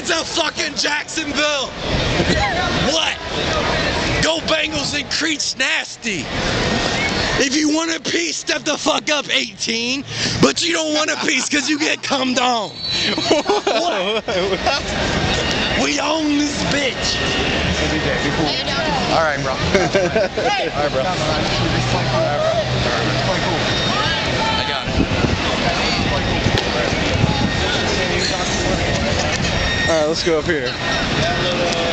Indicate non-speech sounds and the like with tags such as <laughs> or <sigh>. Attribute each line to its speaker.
Speaker 1: fucking Jacksonville. what? Go Bengals and Creech nasty. If you want a piece, step the fuck up, 18. But you don't want a piece because you get cummed on. what? we own this bitch. <laughs>
Speaker 2: All right, bro. All right, bro.
Speaker 1: I
Speaker 2: right, let's go up here.